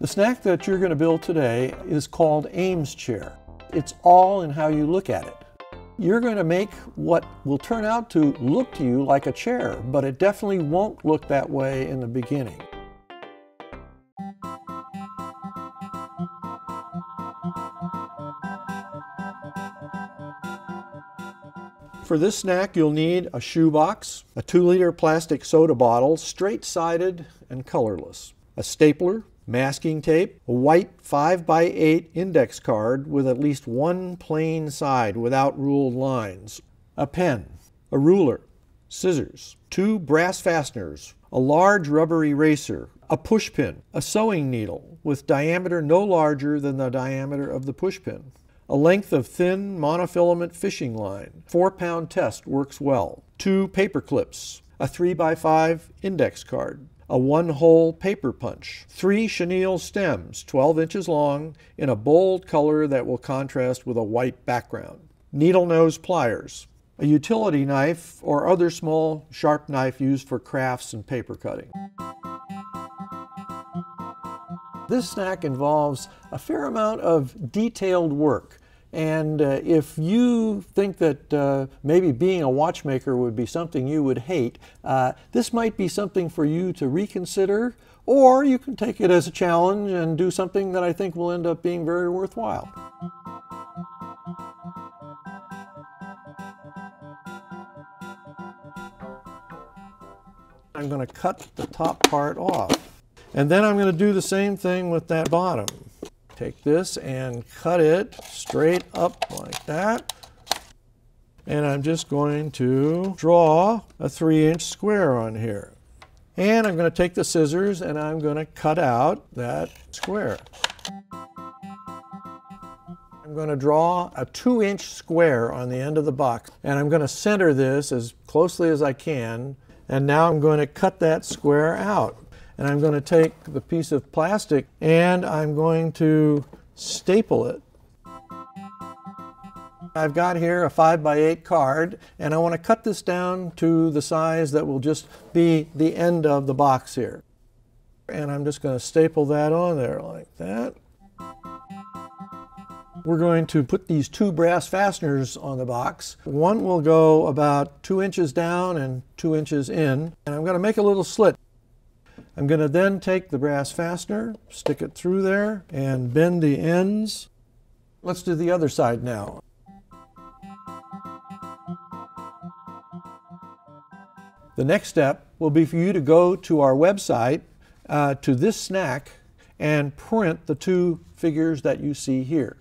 The snack that you're going to build today is called Ames chair. It's all in how you look at it. You're going to make what will turn out to look to you like a chair, but it definitely won't look that way in the beginning. For this snack, you'll need a shoebox, a 2 liter plastic soda bottle, straight sided and colorless, a stapler, masking tape, a white 5x8 index card with at least one plain side without ruled lines, a pen, a ruler, scissors, two brass fasteners, a large rubber eraser, a pushpin, a sewing needle with diameter no larger than the diameter of the pushpin, a length of thin monofilament fishing line, 4 pound test works well, two paper clips, a 3x5 index card, a one-hole paper punch, three chenille stems 12 inches long in a bold color that will contrast with a white background, needle nose pliers, a utility knife or other small sharp knife used for crafts and paper cutting. This snack involves a fair amount of detailed work. And uh, if you think that uh, maybe being a watchmaker would be something you would hate, uh, this might be something for you to reconsider, or you can take it as a challenge and do something that I think will end up being very worthwhile. I'm going to cut the top part off. And then I'm going to do the same thing with that bottom. Take this and cut it straight up like that. And I'm just going to draw a three inch square on here. And I'm going to take the scissors and I'm going to cut out that square. I'm going to draw a two inch square on the end of the box and I'm going to center this as closely as I can and now I'm going to cut that square out and I'm going to take the piece of plastic and I'm going to staple it. I've got here a 5 by 8 card and I want to cut this down to the size that will just be the end of the box here. And I'm just going to staple that on there like that. We're going to put these two brass fasteners on the box. One will go about two inches down and two inches in. And I'm going to make a little slit. I'm going to then take the brass fastener, stick it through there, and bend the ends. Let's do the other side now. The next step will be for you to go to our website, uh, to this snack, and print the two figures that you see here.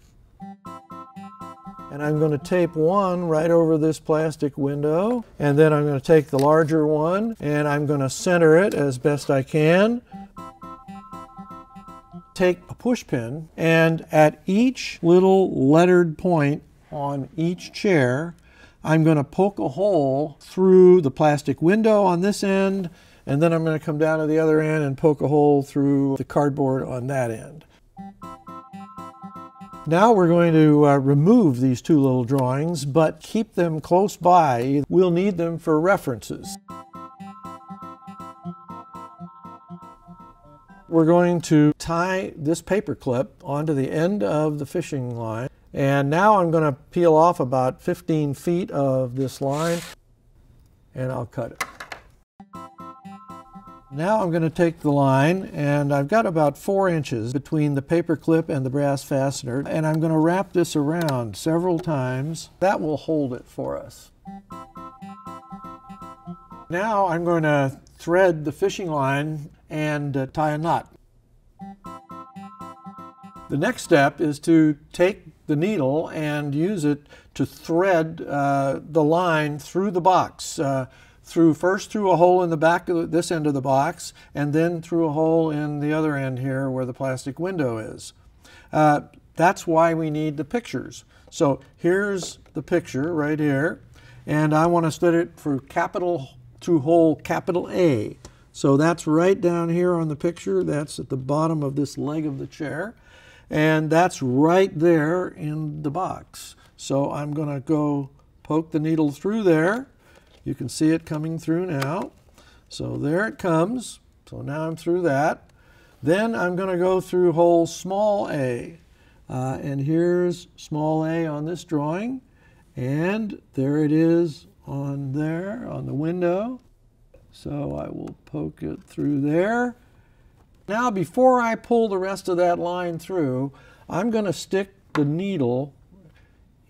And I'm going to tape one right over this plastic window. And then I'm going to take the larger one and I'm going to center it as best I can. Take a push pin and at each little lettered point on each chair, I'm going to poke a hole through the plastic window on this end and then I'm going to come down to the other end and poke a hole through the cardboard on that end. Now we're going to uh, remove these two little drawings, but keep them close by. We'll need them for references. We're going to tie this paper clip onto the end of the fishing line. And now I'm going to peel off about 15 feet of this line and I'll cut it. Now I'm going to take the line and I've got about four inches between the paper clip and the brass fastener and I'm going to wrap this around several times. That will hold it for us. Now I'm going to thread the fishing line and uh, tie a knot. The next step is to take the needle and use it to thread uh, the line through the box. Uh, through first through a hole in the back of this end of the box and then through a hole in the other end here where the plastic window is. Uh, that's why we need the pictures. So here's the picture right here and I want to study it for capital through hole capital A. So that's right down here on the picture. That's at the bottom of this leg of the chair. And that's right there in the box. So I'm going to go poke the needle through there you can see it coming through now. So there it comes. So now I'm through that. Then I'm going to go through hole small a. Uh, and here's small a on this drawing. And there it is on there on the window. So I will poke it through there. Now before I pull the rest of that line through, I'm going to stick the needle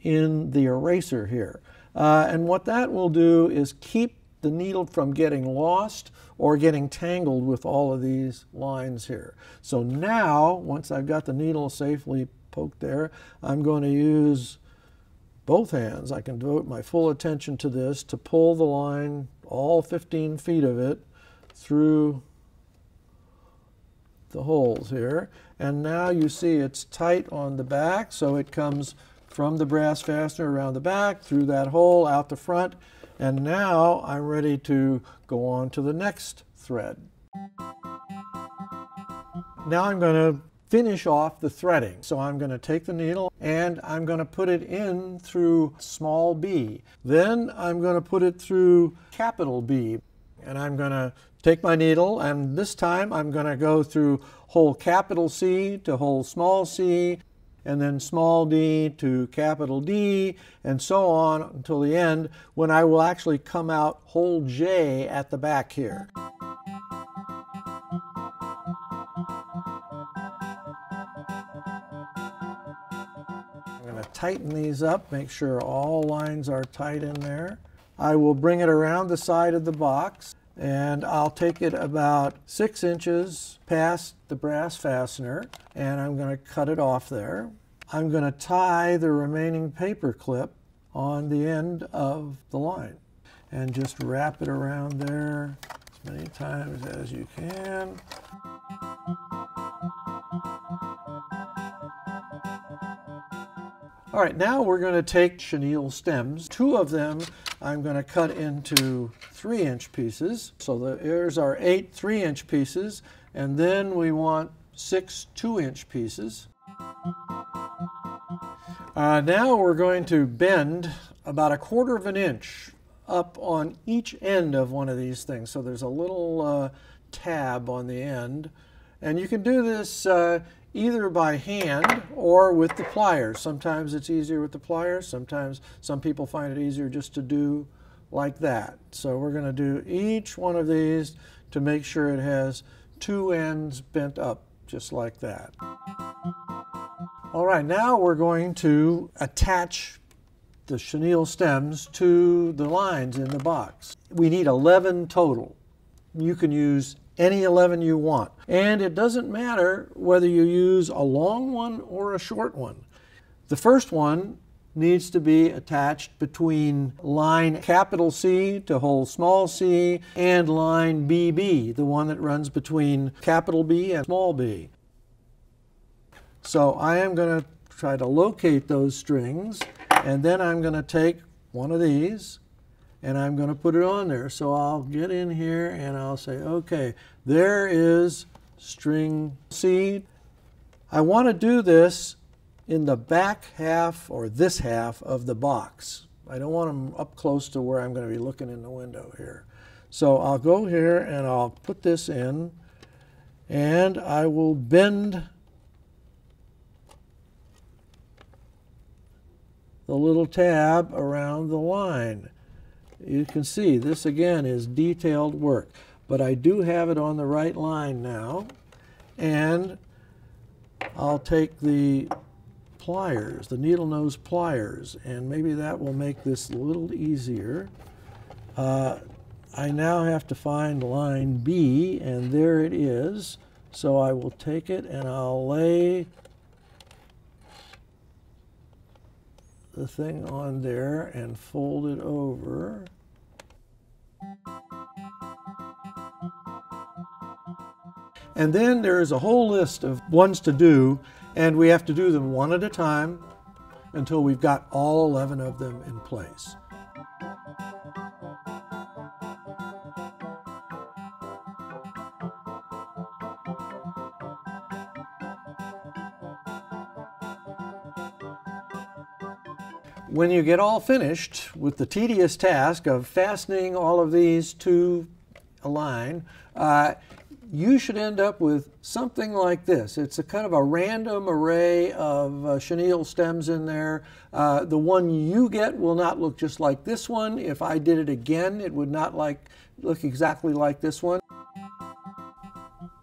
in the eraser here. Uh, and what that will do is keep the needle from getting lost or getting tangled with all of these lines here. So now, once I've got the needle safely poked there, I'm going to use both hands. I can devote my full attention to this to pull the line, all 15 feet of it, through the holes here. And now you see it's tight on the back, so it comes from the brass fastener around the back, through that hole, out the front, and now I'm ready to go on to the next thread. Now I'm going to finish off the threading. So I'm going to take the needle and I'm going to put it in through small b. Then I'm going to put it through capital B. And I'm going to take my needle and this time I'm going to go through hole capital C to hole small c and then small d to capital D, and so on until the end, when I will actually come out hole J at the back here. I'm going to tighten these up, make sure all lines are tight in there. I will bring it around the side of the box and I'll take it about six inches past the brass fastener and I'm going to cut it off there. I'm going to tie the remaining paper clip on the end of the line and just wrap it around there as many times as you can. All right, now we're going to take chenille stems. Two of them I'm going to cut into three inch pieces. So the, our eight three inch pieces, and then we want six two inch pieces. Uh, now we're going to bend about a quarter of an inch up on each end of one of these things. So there's a little uh, tab on the end. And you can do this uh, either by hand or with the pliers. Sometimes it's easier with the pliers. Sometimes some people find it easier just to do like that. So we're going to do each one of these to make sure it has two ends bent up just like that. All right, now we're going to attach the chenille stems to the lines in the box. We need 11 total. You can use any 11 you want. And it doesn't matter whether you use a long one or a short one. The first one needs to be attached between line capital C to hole small c and line BB, the one that runs between capital B and small b. So I am going to try to locate those strings and then I'm going to take one of these and I'm going to put it on there. So I'll get in here and I'll say, okay, there is string C. I want to do this in the back half or this half of the box. I don't want them up close to where I'm going to be looking in the window here. So I'll go here and I'll put this in and I will bend the little tab around the line you can see this again is detailed work. But I do have it on the right line now. And I'll take the pliers, the needle nose pliers, and maybe that will make this a little easier. Uh, I now have to find line B, and there it is. So I will take it and I'll lay the thing on there and fold it over. And then there's a whole list of ones to do, and we have to do them one at a time until we've got all 11 of them in place. when you get all finished with the tedious task of fastening all of these to a line, uh, you should end up with something like this. It's a kind of a random array of uh, chenille stems in there. Uh, the one you get will not look just like this one. If I did it again, it would not like look exactly like this one.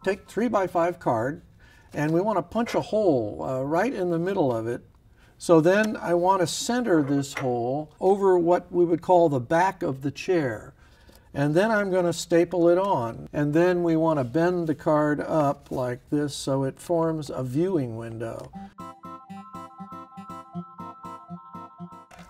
Take three by five card, and we want to punch a hole uh, right in the middle of it. So then I want to center this hole over what we would call the back of the chair. And then I'm going to staple it on. And then we want to bend the card up like this so it forms a viewing window.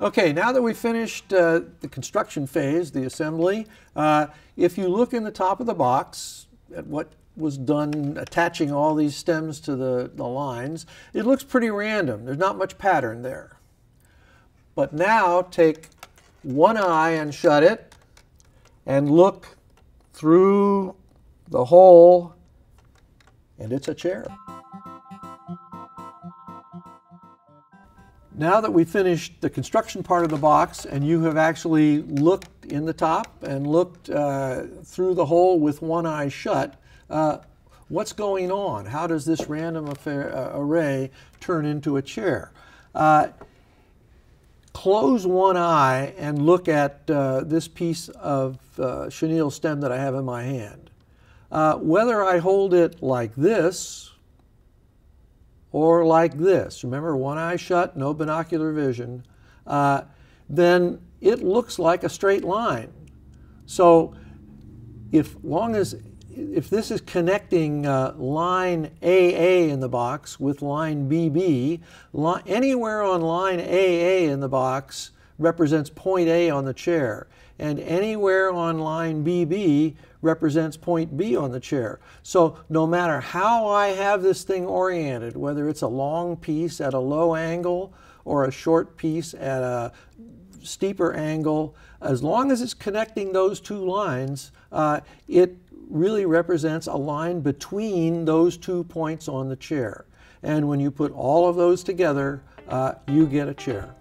Okay, now that we've finished uh, the construction phase, the assembly, uh, if you look in the top of the box at what was done attaching all these stems to the, the lines, it looks pretty random. There's not much pattern there. But now take one eye and shut it and look through the hole and it's a chair. Now that we've finished the construction part of the box and you have actually looked in the top and looked uh, through the hole with one eye shut, uh, what's going on? How does this random affair, uh, array turn into a chair? Close one eye and look at uh, this piece of uh, chenille stem that I have in my hand. Uh, whether I hold it like this or like this, remember one eye shut, no binocular vision, uh, then it looks like a straight line. So if long as if this is connecting uh, line AA in the box with line BB, li anywhere on line AA in the box represents point A on the chair, and anywhere on line BB represents point B on the chair. So no matter how I have this thing oriented, whether it's a long piece at a low angle or a short piece at a steeper angle, as long as it's connecting those two lines, uh, it really represents a line between those two points on the chair. And when you put all of those together, uh, you get a chair.